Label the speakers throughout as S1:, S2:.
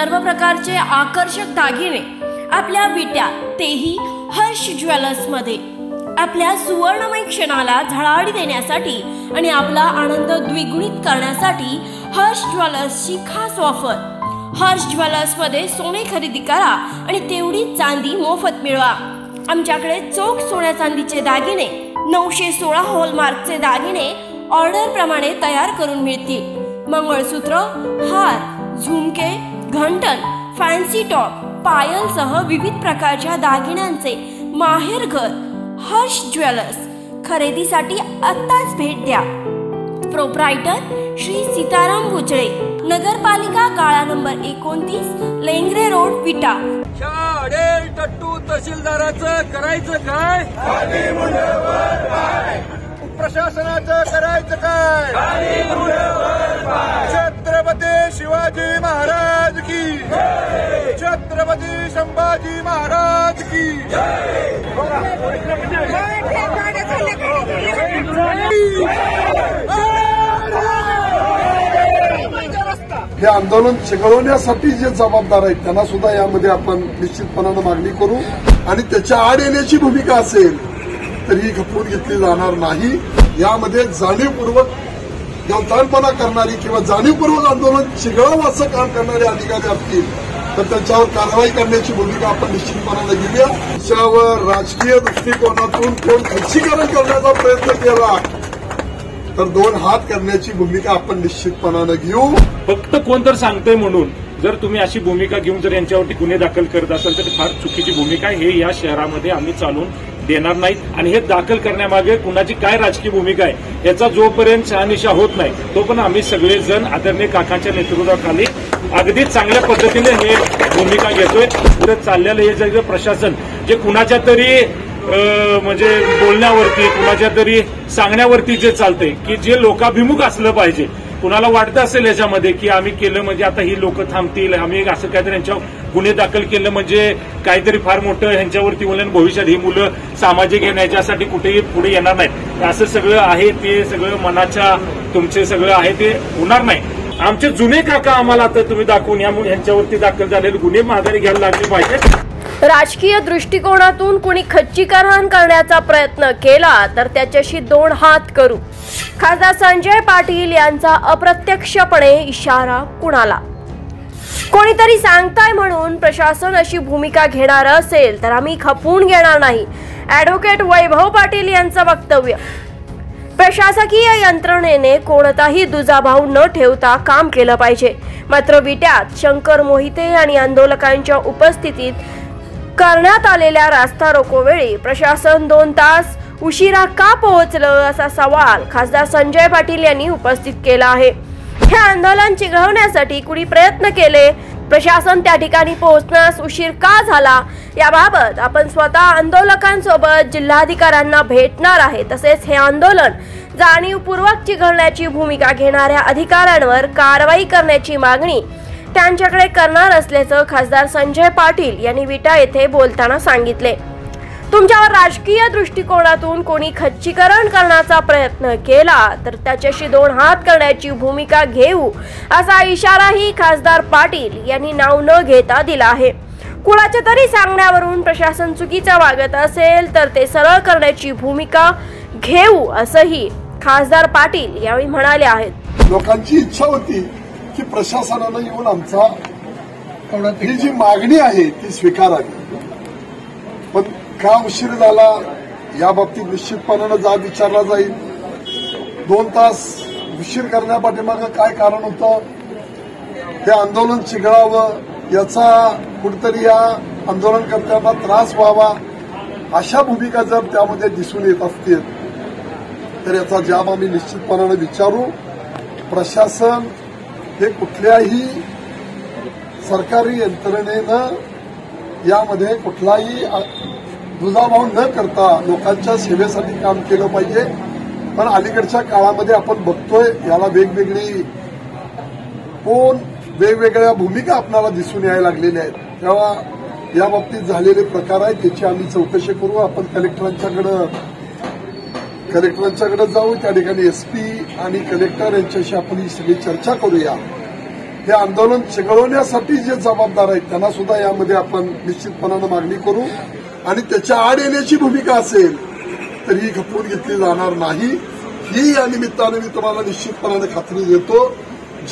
S1: सर्व प्रकारचे आकर्षक दागिने आपल्या विट्या तेही हर्ष ज्वेलर्समध्ये आपल्या सुवर्णमय क्षणाला झळाळी देण्यासाठी आणि आपला आनंद द्विगुणित करण्यासाठी हर्ष ज्वेलर्सची खास ऑफर. हर्ष ज्वेलर्समध्ये सोने खरेदी करा आणि तेवढी चांदी मोफत मिळवा. आमच्याकडे चोख सोन्या चांदीचे दागिने नऊशे सोळा हॉलमार्कचे दागिने ऑर्डर प्रमाणे तयार करून मिळतील. मंगळसूत्र हार झुमके घंटन फॅन्सी टॉप पायलसह विविध प्रकारच्या दागिन्यांचे माहेरघर हर्ष ज्वेलर्स. खरेदीसाठी आत्ताच भेट द्या. प्रोप्रायटर श्री सीताराम भुजळे नगरपालिका गाळा नंबर एकोणतीस लेंगरे रोड विटा.
S2: टट्टू तहसीलदाराचं करायचं काय? प्रशासनाचं करायचं काय? छत्रपती शिवाजी महाराज की छत्रपती संभाजी महाराज की
S3: हे आंदोलन चिघळवण्यासाठी जे जबाबदार आहेत त्यांना सुद्धा यामध्ये आपण निश्चितपणानं मागणी करू. आणि त्याच्या आड येण्याची भूमिका असेल तर ही खपवून घेतली जाणार नाही. यामध्ये जाणीवपूर्वक गवतानपणा करणारी किंवा जाणीवपूर्वक आंदोलन चिघळावं असं काम करणारे अधिकारी असतील तर त्यांच्यावर कारवाई करण्याची भूमिका आपण निश्चितपणाने घेऊया. त्याच्यावर राजकीय दृष्टिकोनातून कोण खच्चीकरण करण्याचा प्रयत्न केला तर दोन हात करण्याची भूमिका आपण निश्चितपणानं घेऊ.
S4: फक्त कोण तर सांगतंय म्हणून जर तुम्ही अशी भूमिका घेऊन जर यांच्यावरती गुन्हे दाखल करत असाल तर फार चुकीची भूमिका आहे. हे या शहरामध्ये आम्ही चालून देणार नाहीत. आणि हे दाखल करण्यामागे कुणाची काय राजकीय भूमिका आहे याचा जोपर्यंत शहानिशा होत नाही तो पण आम्ही सगळेजण आदरणीय काकांच्या नेतृत्वाखाली अगदी चांगल्या पद्धतीने हे भूमिका घेतोय. पुढे चाललेलं हे जे प्रशासन जे कुणाच्या तरी म्हणजे बोलण्यावरती कुणाच्या तरी सांगण्यावरती जे चालतंय की जे लोकाभिमुख असलं पाहिजे. कुणाला वाटतं असेल याच्यामध्ये की आम्ही केलं म्हणजे आता ही लोक थांबतील आम्ही असं काहीतरी यांच्यावर गुन्हे दाखल केलं म्हणजे काहीतरी फार मोठं ह्यांच्यावरती बोलणं भविष्यात ही मुलं सामाजिक येण्याच्यासाठी कुठेही पुढे येणार नाहीत. असं सगळं आहे ते सगळं मनाच्या तुमचे सगळं आहे ते होणार नाही. आमचे जुने काका आम्हाला आता तुम्ही दाखवून या ह्यांच्यावरती दाखल झालेले गुन्हे माघारी घ्यायला लागले पाहिजे
S1: राजकीय दृष्टिकोनातून कुणी खच्चीकरण करण्याचा प्रयत्न केला तर त्याच्याशी दोन हात करू. खासदार संजय पाटील यांचा अप्रत्यक्षपणे इशारा कुणाला? कोणीतरी सांगताय म्हणून प्रशासन अशी भूमिका घेणार असेल तर आम्ही खपवून घेणार नाही. ऍडव्होकेट वैभव पाटील यांचं वक्तव्य. प्रशासकीय यंत्रणेने कोणताही दुजाभाव न ठेवता काम केलं पाहिजे. मात्र विट्यात शंकर मोहिते आणि आंदोलकांच्या उपस्थितीत करण्यात आलेल्या रास्ता रोको वेळी प्रशासन दोन तास उशिरा का पोहोचलं असा सवाल खासदार संजय पाटील यांनी उपस्थित केला आहे. हे आंदोलन चिघळवण्यासाठी कुणी प्रयत्न केले? प्रशासन त्या ठिकाणी पोहोचण्यास उशीर का झाला? याबाबत आपण स्वतः आंदोलकांसोबत जिल्हाधिकाऱ्यांना भेटणार आहे. तसेच हे आंदोलन जाणीवपूर्वक चिघळण्याची भूमिका घेणाऱ्या अधिकाऱ्यांवर कारवाई करण्याची मागणी त्यांच्याकडे करणार असल्याचं खासदार संजय पाटील यांनी विटा येथे बोलताना सांगितले. तुमच्यावर राजकीय दृष्टिकोनातून कोणी खच्चीकरण करण्याचा प्रयत्न केला तर त्याच्याशी दोन हात करण्याची भूमिका घेऊ असा इशाराही खासदार पाटील यांनी नाव न घेता दिला आहे. कुणाच्या तरी सांगण्यावरून प्रशासन चुकीचं वागत असेल तर ते सरळ करण्याची भूमिका घेऊ असंही खासदार पाटील यावेळी म्हणाले आहेत.
S3: लोकांची इच्छा होती प्रशासनानं येऊन आमचा ही जी मागणी आहे ती स्वीकारावी. पण का उशीर झाला या बाबतीत निश्चितपणानं जा विचारला जाईल. दोन तास उशीर करण्यापाठीमागं काय कारण होतं? हे आंदोलन चिघळावं याचा कुठेतरी या आंदोलनकर्त्यांना त्रास व्हावा अशा भूमिका जर त्यामध्ये दिसून येत असतील तर याचा जाब आम्ही निश्चितपणानं विचारू. प्रशासन हे कुठल्याही सरकारी यंत्रणेनं यामध्ये कुठलाही दुजाभाव न करता लोकांच्या सेवेसाठी काम केलं पाहिजे. पण अलीकडच्या काळामध्ये आपण बघतोय याला वेगवेगळी कोण वेगवेगळ्या भूमिका आपल्याला दिसून यायला लागलेल्या आहेत. तेव्हा या बाबतीत झालेले प्रकार आहेत त्याची आम्ही चौकशी करू आपण कलेक्टरांच्याकडं कलेक्टरांच्याकडे जाऊ त्या ठिकाणी एसपी आणि कलेक्टर यांच्याशी आपण ही सगळी चर्चा करूया. हे आंदोलन चिघळवण्यासाठी जे जबाबदार आहेत त्यांना सुद्धा यामध्ये आपण निश्चितपणानं मागणी करू. आणि त्याच्या आड येण्याची भूमिका असेल तर ही खपवून घेतली जाणार नाही. ही या निमित्तानं मी तुम्हाला निश्चितपणाने खात्री देतो.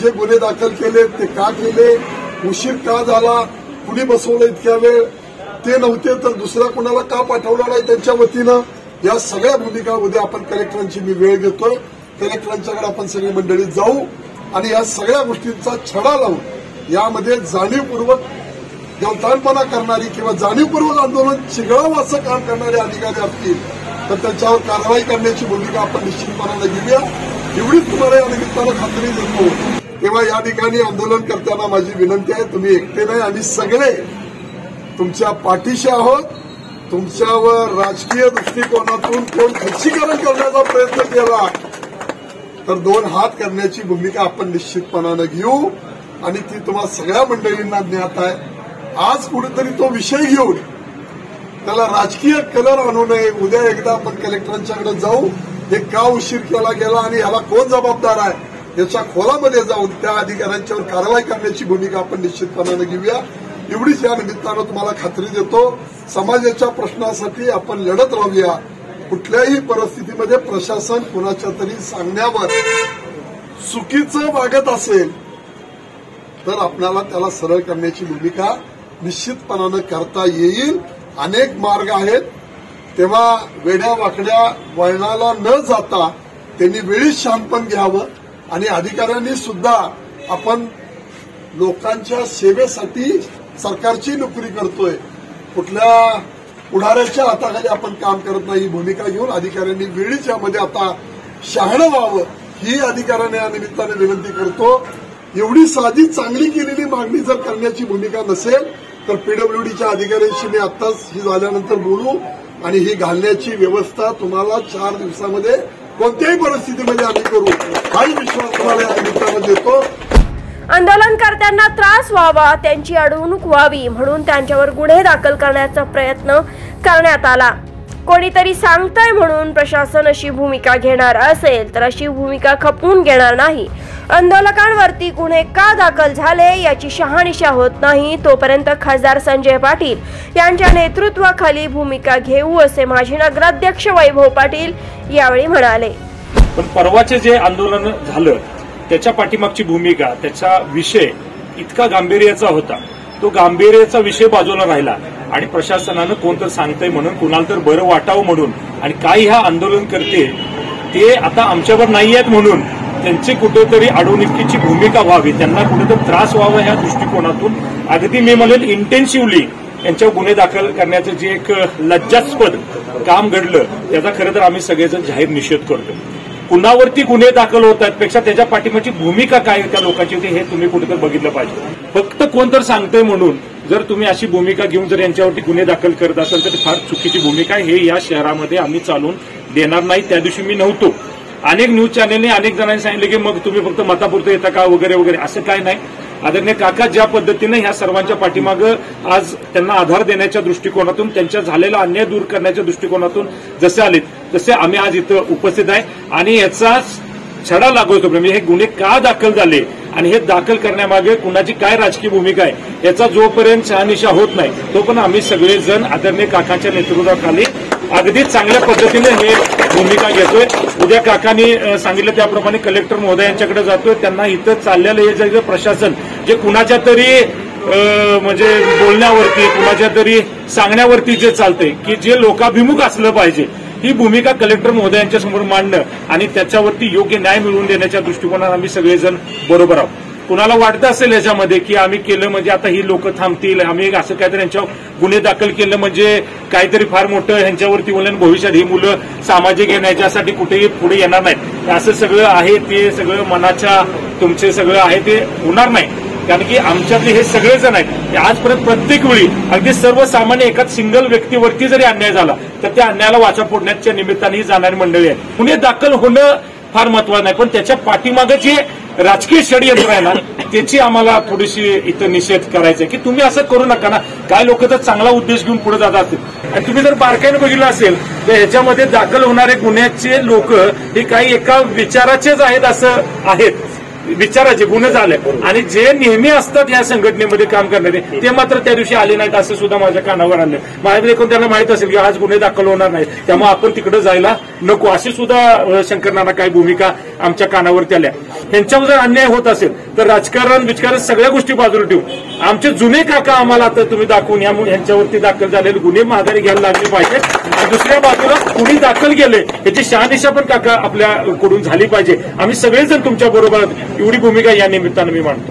S3: जे गुन्हे दाखल केले ते का केले उशीर का झाला कुणी बसवलं इतक्या वेळ ते नव्हते तर दुसऱ्या कुणाला का पाठवलं नाही त्यांच्या वतीनं? या सगळ्या भूमिका उद्या आपण कलेक्टरांची मी वेळ घेतोय कलेक्टरांच्याकडे आपण सगळी मंडळी जाऊ आणि या सगळ्या गोष्टींचा छडा लावून यामध्ये जाणीवपूर्वक गलतानपणा करणारी किंवा जाणीवपूर्वक आंदोलन चिघळावं असं काम करणारे अधिकारी असतील तर त्यांच्यावर कारवाई करण्याची भूमिका आपण निश्चितपणाने घेऊया. एवढीच तुम्हाला या निमित्तानं खात्री देतो तेव्हा या ठिकाणी आंदोलन करताना माझी विनंती आहे तुम्ही एकटे नाही आम्ही सगळे तुमच्या पाठीशी आहोत. तुमच्यावर राजकीय दृष्टिकोनातून कोण खच्चीकरण करण्याचा प्रयत्न केला तर दोन हात करण्याची भूमिका आपण निश्चितपणानं घेऊ. आणि ती तुम्हाला सगळ्या मंडळींना ज्ञात आहे. आज कुठेतरी तो विषय घेऊन त्याला राजकीय कलर आणू नये. उद्या एकदा आपण कलेक्टरांच्याकडे जाऊ. हे का उशीर केला गेला आणि याला कोण जबाबदार आहे? याच्या खोलामध्ये जाऊन त्या अधिकाऱ्यांच्यावर कारवाई करण्याची भूमिका आपण निश्चितपणानं घेऊया. एवढीच या निमित्तानं तुम्हाला खात्री देतो समाजाच्या प्रश्नासाठी आपण लढत राहूया. कुठल्याही परिस्थितीमध्ये प्रशासन कुणाच्या तरी सांगण्यावर चुकीचं वागत असेल तर आपल्याला त्याला सरळ करण्याची भूमिका निश्चितपणानं करता येईल. अनेक मार्ग आहेत. तेव्हा वेड्या वाकड्या वळणाला न जाता त्यांनी वेळीच शांतपण घ्यावं. आणि अधिकाऱ्यांनी सुद्धा आपण लोकांच्या सेवेसाठी सरकारची नोकरी करतोय. कुठल्या पुढाऱ्याच्या हाताखाली आपण काम करत नाही ही भूमिका घेऊन अधिकाऱ्यांनी वेळीच यामध्ये आता शहाणं व्हावं ही अधिकाऱ्यांना या निमित्ताने विनंती करतो. एवढी साधी चांगली केलेली मागणी जर करण्याची भूमिका नसेल तर पीडब्ल्यूडीच्या अधिकाऱ्यांशी मी आत्ताच ही झाल्यानंतर बोलू आणि ही घालण्याची व्यवस्था तुम्हाला चार दिवसामध्ये कोणत्याही परिस्थितीमध्ये आम्ही करू. हाही विश्वास तुम्हाला या निमित्तानं देतो.
S1: आंदोलनकर्त्यांना त्रास व्हावा त्यांची अडवणूक व्हावी म्हणून त्यांच्यावर गुन्हे दाखल करण्याचा प्रयत्न करण्यात आला. कोणीतरी सांगताय म्हणून प्रशासन अशी भूमिका घेणार असेल तर अशी भूमिका खपवून घेणार नाही. आंदोलकांवरती गुन्हे का दाखल झाले याची शहानिशा होत नाही तोपर्यंत खासदार संजय पाटील यांच्या नेतृत्वाखाली भूमिका घेऊ असे माजी नगराध्यक्ष वैभव पाटील यावेळी म्हणाले.
S4: पण परवाचे जे आंदोलन झालं त्याच्या पाठीमागची भूमिका त्याचा विषय इतका गांभीर्याचा होता. तो गांभीर्याचा विषय बाजूला राहिला आणि प्रशासनानं कोणतं सांगतंय म्हणून कुणाला तर बरं वाटावं म्हणून आणि काही ह्या आंदोलन करते ते आता आमच्यावर नाही आहेत म्हणून त्यांची कुठेतरी अडवणुकीची भूमिका व्हावी त्यांना कुठेतरी त्रास व्हावा ह्या दृष्टिकोनातून. अगदी मी म्हणेन इंटेन्सिव्हली यांच्यावर गुन्हे दाखल करण्याचं जे एक लज्जास्पद काम घडलं त्याचा खरं तर आम्ही सगळेजण जाहीर निषेध करतो कुणावरती गुन्हे दाखल होत आहेत पेक्षा त्याच्या पाठिंबाची भूमिका काय त्या लोकांची होती हे तुम्ही कुठेतरी बघितलं पाहिजे. फक्त कोण तर सांगतंय म्हणून जर तुम्ही अशी भूमिका घेऊन जर यांच्यावरती गुन्हे दाखल करत असाल तर फार चुकीची भूमिका आहे. हे या शहरामध्ये आम्ही चालून देणार नाही. त्या दिवशी मी नव्हतो. अनेक न्यूज चॅनलने अनेक जणांनी सांगितलं की मग तुम्ही फक्त मतापुरतं येता का वगैरे वगैरे. असं काय नाही. आदरणीय काका ज्या पद्धतीनं ह्या सर्वांच्या पाठीमागं आज त्यांना आधार देण्याच्या दृष्टिकोनातून त्यांच्या झालेला अन्याय दूर करण्याच्या दृष्टिकोनातून जसे आलेत तसे आम्ही आज इथं उपस्थित आहे. आणि याचा छडा लागवतो म्हणजे हे गुन्हे का दाखल झाले आणि हे दाखल करण्यामागे कुणाची काय राजकीय भूमिका आहे याचा जोपर्यंत शहानिशा होत नाही तो पण आम्ही सगळेजण आदरणीय काकाच्या नेतृत्वाखाली अगदी चांगल्या पद्धतीने हे भूमिका घेतोय. उद्या काकांनी सांगितलं त्याप्रमाणे कलेक्टर महोदयांच्याकडे जातोय. त्यांना इथं चाललेलं हे जे प्रशासन जे कुणाच्या तरी म्हणजे बोलण्यावरती कुणाच्या तरी सांगण्यावरती जे चालतंय की जे लोकाभिमुख असलं पाहिजे ही भूमिका कलेक्टर महोदयांच्या समोर मांडणं आणि त्याच्यावरती योग्य न्याय मिळवून देण्याच्या दृष्टिकोनात आम्ही सगळेजण बरोबर आहोत. कुणाला वाटतं असेल याच्यामध्ये की आम्ही केलं म्हणजे आता ही लोक थांबतील? आम्ही असं काहीतरी यांच्यावर गुन्हे दाखल केलं म्हणजे काहीतरी फार मोठं ह्यांच्यावरती बोलून भविष्यात ही मुलं सामाजिक येण्याच्यासाठी कुठेही पुढे येणार नाहीत. असं सगळं आहे ते सगळं मनाच्या तुमचे सगळं आहे ते होणार नाही. कारण की आमच्यातले हे सगळेजण आहेत आजपर्यंत प्रत्येक वेळी अगदी सर्वसामान्य एकाच सिंगल व्यक्तीवरती जरी अन्याय झाला तर त्या अन्यायाला वाचा फोडण्याच्या निमित्ताने ही जाणारी मंडळी आहे गुन्हे दाखल होणं फार महत्वाचं नाही पण त्याच्या पाठीमागे जे राजकीय षडयंत्र आहे ना त्याची आम्हाला थोडीशी इथं निषेध करायचा आहे की तुम्ही असं करू नका ना काय लोक तर चांगला उद्देश घेऊन पुढे जात असतील. आणि तुम्ही जर बारकाईने बघितलं असेल तर ह्याच्यामध्ये दाखल होणारे गुन्ह्याचे लोक हे काही एका विचाराचेच आहेत असं आहेत. विचाराचे गुन्हे झाले. आणि जे नेहमी असतात या संघटनेमध्ये काम करणारे ते मात्र त्या दिवशी आले नाहीत असं सुद्धा माझ्या कानावर आलं माझ्या देखून त्यांना माहीत असेल की आज गुन्हे दाखल होणार नाही त्यामुळे आपण तिकडे जायला नको. अशी सुद्धा शंकरनाना शंकर काही भूमिका आमच्या कानावरती आल्या. ह्यांच्यावर जर अन्याय होत असेल तर राजकारण विजकारण सगळ्या गोष्टी बाजूला ठेवून आमचे जुने काका आम्हाला आता तुम्ही दाखवून या ह्यांच्यावरती दाखल झालेले गुन्हे माघारी घ्यायला लागले पाहिजेत. आणि दुसऱ्या बाजूला कुणी दाखल केले याची शहानिशा पण काका आपल्याकडून झाली पाहिजे. आम्ही सगळेजण तुमच्या बरोबर एवढी भूमिका या निमित्तानं मी मांडतो.